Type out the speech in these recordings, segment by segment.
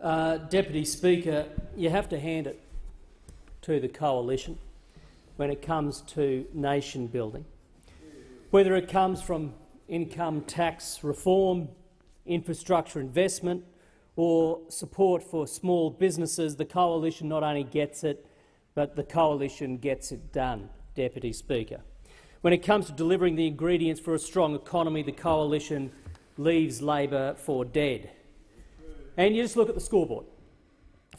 Uh, Deputy Speaker, you have to hand it to the coalition when it comes to nation building. Whether it comes from income tax reform, infrastructure investment or support for small businesses, the coalition not only gets it, but the coalition gets it done, Deputy Speaker. When it comes to delivering the ingredients for a strong economy, the coalition leaves Labor for dead. And you just look at the scoreboard.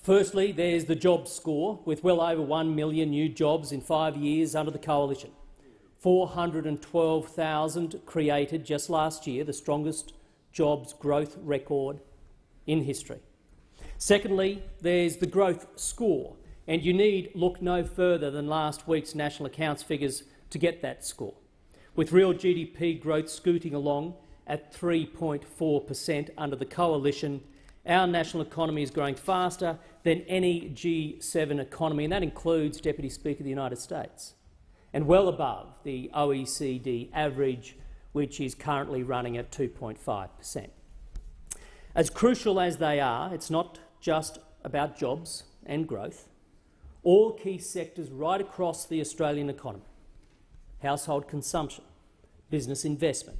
Firstly, there's the jobs score, with well over 1 million new jobs in five years under the coalition. 412,000 created just last year, the strongest jobs growth record in history. Secondly, there's the growth score, and you need look no further than last week's national accounts figures to get that score, with real GDP growth scooting along at 3.4 per cent under the coalition our national economy is growing faster than any G7 economy, and that includes, Deputy Speaker, of the United States, and well above the OECD average, which is currently running at 2.5 per cent. As crucial as they are, it's not just about jobs and growth. All key sectors right across the Australian economy household consumption, business investment,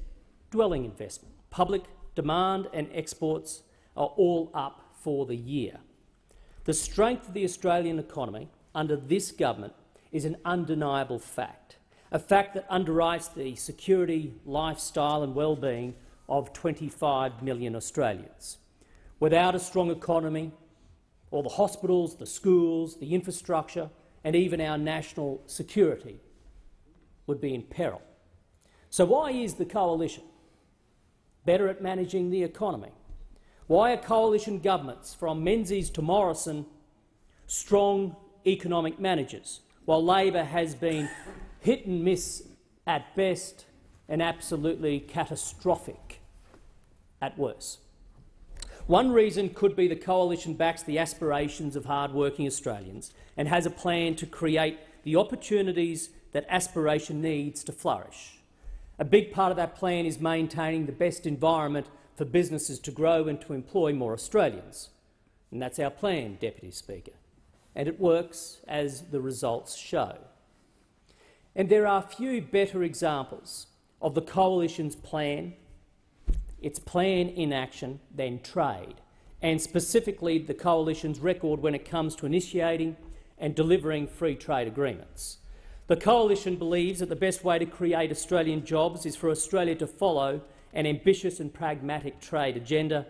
dwelling investment, public demand and exports are all up for the year. The strength of the Australian economy under this government is an undeniable fact, a fact that underwrites the security, lifestyle and well-being of 25 million Australians. Without a strong economy, all the hospitals, the schools, the infrastructure and even our national security would be in peril. So why is the coalition better at managing the economy why are coalition governments, from Menzies to Morrison, strong economic managers, while Labor has been hit and miss at best and absolutely catastrophic at worst? One reason could be the coalition backs the aspirations of hard-working Australians and has a plan to create the opportunities that aspiration needs to flourish. A big part of that plan is maintaining the best environment for businesses to grow and to employ more Australians. And that's our plan, Deputy Speaker. And it works, as the results show. And there are few better examples of the Coalition's plan, its plan in action, than trade, and specifically the Coalition's record when it comes to initiating and delivering free trade agreements. The Coalition believes that the best way to create Australian jobs is for Australia to follow an ambitious and pragmatic trade agenda.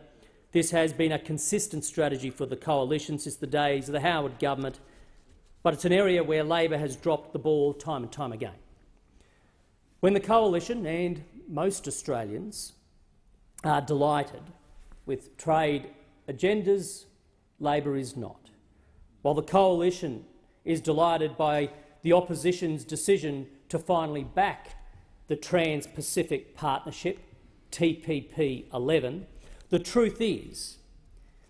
This has been a consistent strategy for the coalition since the days of the Howard government, but it's an area where Labor has dropped the ball time and time again. When the coalition and most Australians are delighted with trade agendas, Labor is not. While the coalition is delighted by the opposition's decision to finally back the Trans-Pacific Partnership TPP 11, the truth is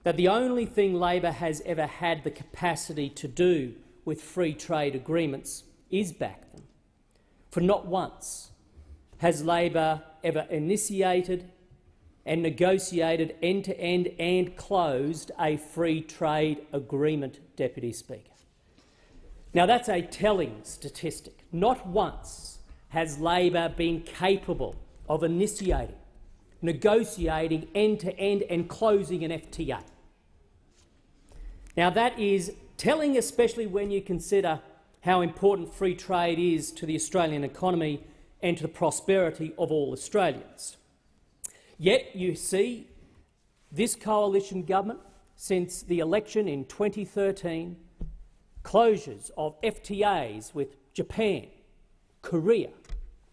that the only thing Labor has ever had the capacity to do with free trade agreements is back them. For not once has Labor ever initiated and negotiated end-to-end -end and closed a free trade agreement, Deputy Speaker. Now that's a telling statistic. Not once has Labor been capable of initiating negotiating end-to-end and closing an FTA. Now that is telling, especially when you consider how important free trade is to the Australian economy and to the prosperity of all Australians. Yet you see this coalition government, since the election in 2013, closures of FTAs with Japan, Korea,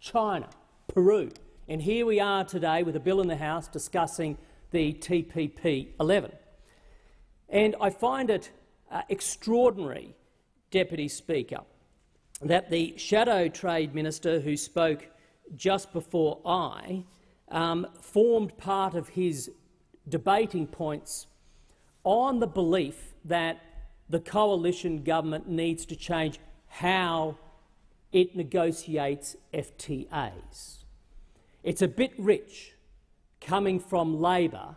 China, Peru, and here we are today with a bill in the House discussing the TPP 11. And I find it uh, extraordinary, Deputy Speaker, that the Shadow Trade Minister who spoke just before I um, formed part of his debating points on the belief that the coalition government needs to change how it negotiates FTAs. It's a bit rich coming from Labor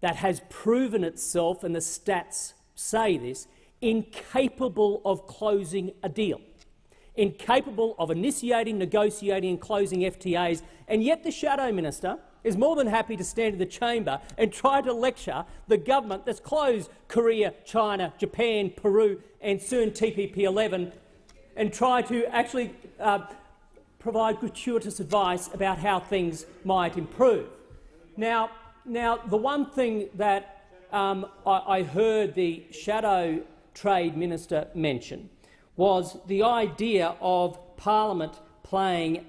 that has proven itself, and the stats say this, incapable of closing a deal, incapable of initiating, negotiating and closing FTAs, and yet the Shadow Minister is more than happy to stand in the chamber and try to lecture the government that's closed Korea, China, Japan, Peru and soon TPP-11 and try to actually uh, provide gratuitous advice about how things might improve. Now, now the one thing that um, I, I heard the shadow trade minister mention was the idea of parliament playing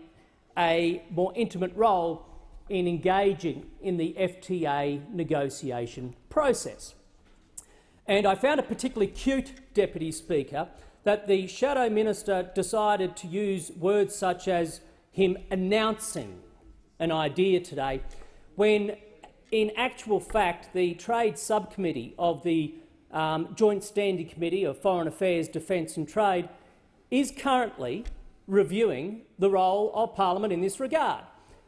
a more intimate role in engaging in the FTA negotiation process. And I found it particularly cute, Deputy Speaker, that the Shadow Minister decided to use words such as him announcing an idea today, when in actual fact the Trade Subcommittee of the um, Joint Standing Committee of Foreign Affairs, Defence and Trade is currently reviewing the role of parliament in this regard.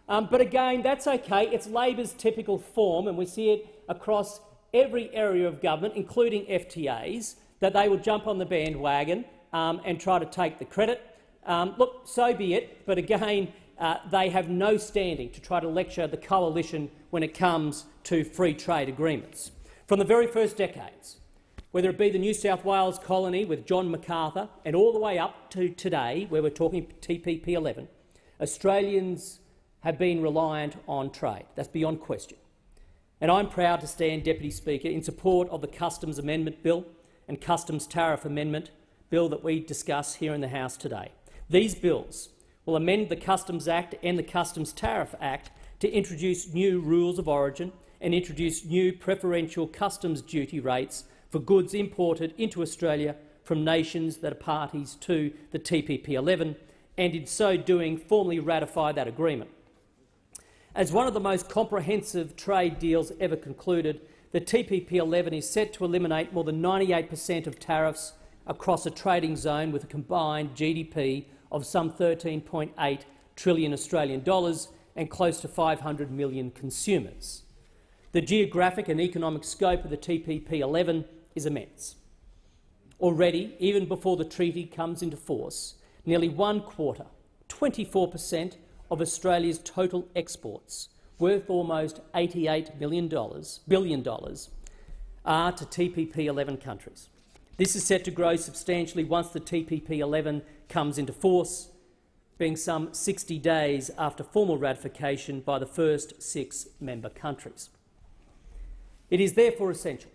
Um, but again, that's okay. It's Labor's typical form, and we see it across every area of government, including FTAs, that they will jump on the bandwagon um, and try to take the credit. Um, look, so be it, but again, uh, they have no standing to try to lecture the coalition when it comes to free trade agreements. From the very first decades, whether it be the New South Wales colony with John Macarthur and all the way up to today, where we're talking TPP 11, Australians have been reliant on trade. That's beyond question. And I'm proud to stand, Deputy Speaker, in support of the Customs Amendment Bill and Customs Tariff Amendment Bill that we discuss here in the House today. These bills will amend the Customs Act and the Customs Tariff Act to introduce new rules of origin and introduce new preferential customs duty rates for goods imported into Australia from nations that are parties to the TPP-11 and in so doing formally ratify that agreement. As one of the most comprehensive trade deals ever concluded, the TPP-11 is set to eliminate more than 98 per cent of tariffs across a trading zone with a combined GDP of some 13.8 trillion Australian dollars and close to 500 million consumers. The geographic and economic scope of the TPP-11 is immense. Already, even before the treaty comes into force, nearly one quarter, 24 per cent of Australia's total exports, worth almost $88 billion, billion dollars, are to TPP-11 countries. This is set to grow substantially once the TPP-11 comes into force, being some 60 days after formal ratification by the first six member countries. It is therefore essential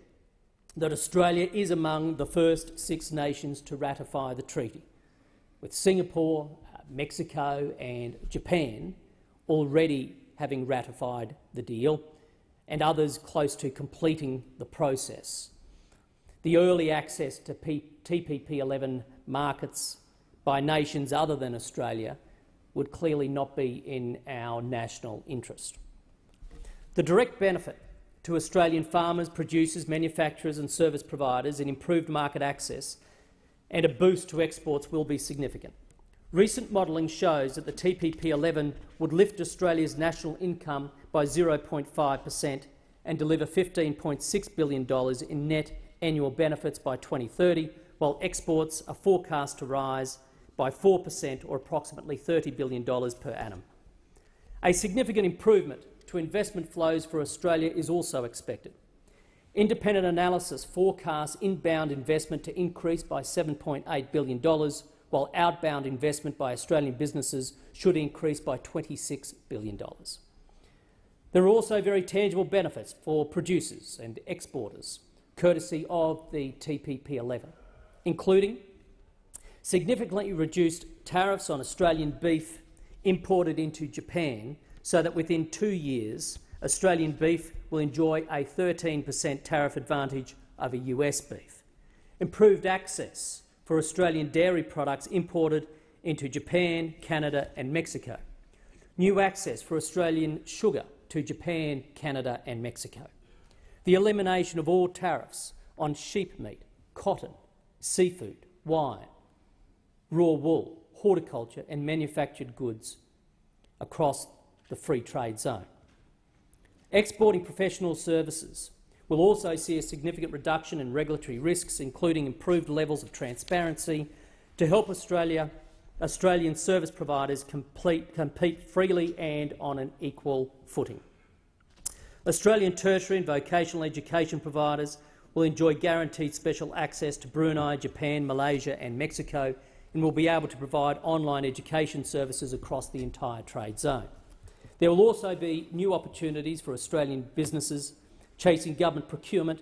that Australia is among the first six nations to ratify the treaty, with Singapore, uh, Mexico and Japan already having ratified the deal, and others close to completing the process. The early access to TPP-11 markets by nations other than Australia would clearly not be in our national interest. The direct benefit to Australian farmers, producers, manufacturers and service providers in improved market access and a boost to exports will be significant. Recent modelling shows that the TPP-11 would lift Australia's national income by 0.5 per cent and deliver $15.6 billion in net annual benefits by 2030, while exports are forecast to rise by 4 per cent or approximately $30 billion per annum. A significant improvement to investment flows for Australia is also expected. Independent analysis forecasts inbound investment to increase by $7.8 billion while outbound investment by Australian businesses should increase by $26 billion. There are also very tangible benefits for producers and exporters, courtesy of the TPP-11, including significantly reduced tariffs on Australian beef imported into Japan so that within two years Australian beef will enjoy a 13 per cent tariff advantage over US beef. Improved access for Australian dairy products imported into Japan, Canada and Mexico. New access for Australian sugar to Japan, Canada and Mexico. The elimination of all tariffs on sheep meat, cotton, seafood, wine, raw wool, horticulture and manufactured goods across the free trade zone. Exporting professional services We'll also see a significant reduction in regulatory risks, including improved levels of transparency, to help Australia, Australian service providers complete, compete freely and on an equal footing. Australian tertiary and vocational education providers will enjoy guaranteed special access to Brunei, Japan, Malaysia and Mexico and will be able to provide online education services across the entire trade zone. There will also be new opportunities for Australian businesses chasing government procurement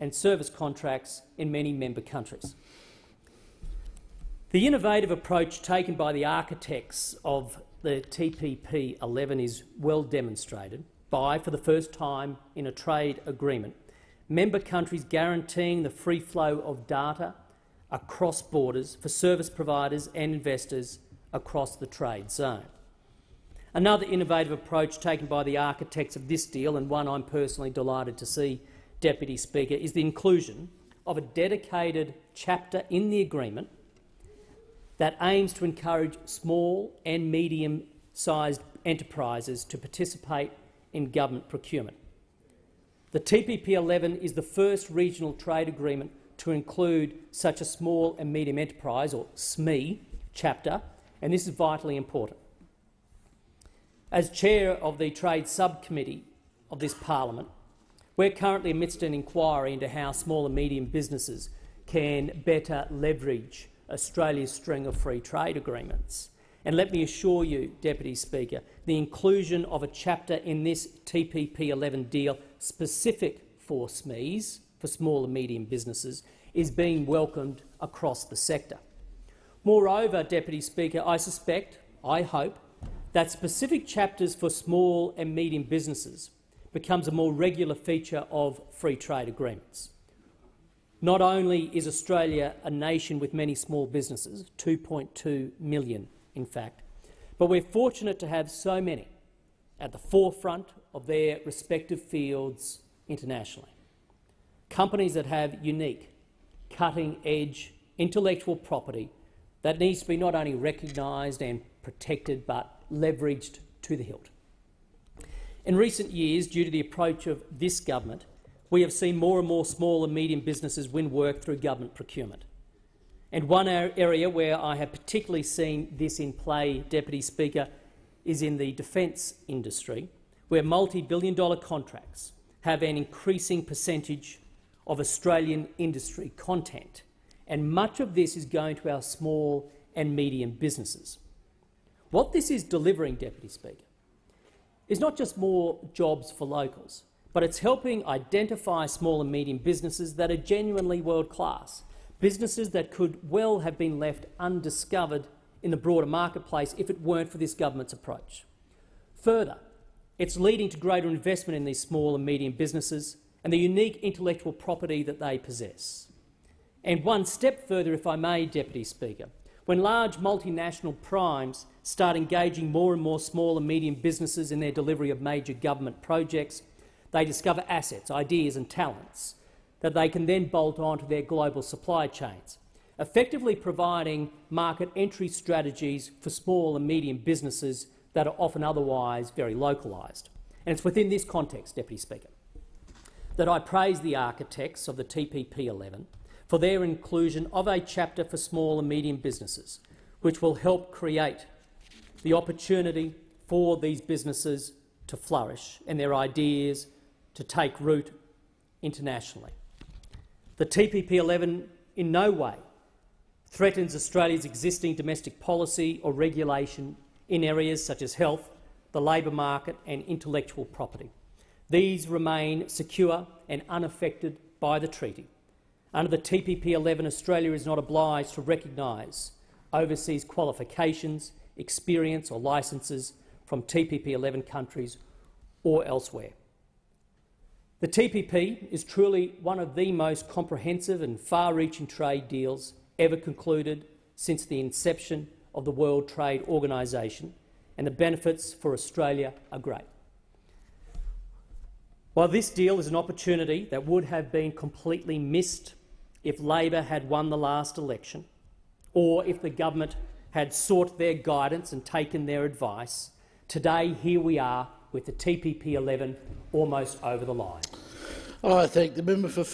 and service contracts in many member countries. The innovative approach taken by the architects of the TPP 11 is well demonstrated by, for the first time in a trade agreement, member countries guaranteeing the free flow of data across borders for service providers and investors across the trade zone. Another innovative approach taken by the architects of this deal, and one I'm personally delighted to see, Deputy Speaker, is the inclusion of a dedicated chapter in the agreement that aims to encourage small and medium-sized enterprises to participate in government procurement. The TPP-11 is the first regional trade agreement to include such a small and medium enterprise, or SME, chapter, and this is vitally important. As chair of the Trade Subcommittee of this parliament, we're currently amidst an inquiry into how small and medium businesses can better leverage Australia's string of free trade agreements. And let me assure you, Deputy Speaker, the inclusion of a chapter in this TPP-11 deal specific for SMEs, for small and medium businesses, is being welcomed across the sector. Moreover, Deputy Speaker, I suspect, I hope, that specific chapters for small and medium businesses becomes a more regular feature of free trade agreements. Not only is Australia a nation with many small businesses, 2.2 million in fact, but we're fortunate to have so many at the forefront of their respective fields internationally. Companies that have unique, cutting-edge intellectual property that needs to be not only recognised and protected but leveraged to the hilt. In recent years, due to the approach of this government, we have seen more and more small and medium businesses win work through government procurement. And one area where I have particularly seen this in play, Deputy Speaker, is in the defence industry, where multi-billion dollar contracts have an increasing percentage of Australian industry content, and much of this is going to our small and medium businesses. What this is delivering, Deputy Speaker, is not just more jobs for locals, but it's helping identify small and medium businesses that are genuinely world-class, businesses that could well have been left undiscovered in the broader marketplace if it weren't for this government's approach. Further, it's leading to greater investment in these small and medium businesses and the unique intellectual property that they possess. And one step further, if I may, Deputy Speaker, when large multinational primes start engaging more and more small and medium businesses in their delivery of major government projects, they discover assets, ideas and talents that they can then bolt onto their global supply chains, effectively providing market entry strategies for small and medium businesses that are often otherwise very localised. And it's within this context, Deputy Speaker, that I praise the architects of the TPP-11 for their inclusion of a chapter for small and medium businesses, which will help create the opportunity for these businesses to flourish and their ideas to take root internationally. The TPP-11 in no way threatens Australia's existing domestic policy or regulation in areas such as health, the labour market and intellectual property. These remain secure and unaffected by the treaty. Under the TPP-11, Australia is not obliged to recognise overseas qualifications, experience or licences from TPP-11 countries or elsewhere. The TPP is truly one of the most comprehensive and far-reaching trade deals ever concluded since the inception of the World Trade Organisation, and the benefits for Australia are great. While this deal is an opportunity that would have been completely missed if Labor had won the last election, or if the government had sought their guidance and taken their advice, today here we are with the TPP 11 almost over the line. I thank the member for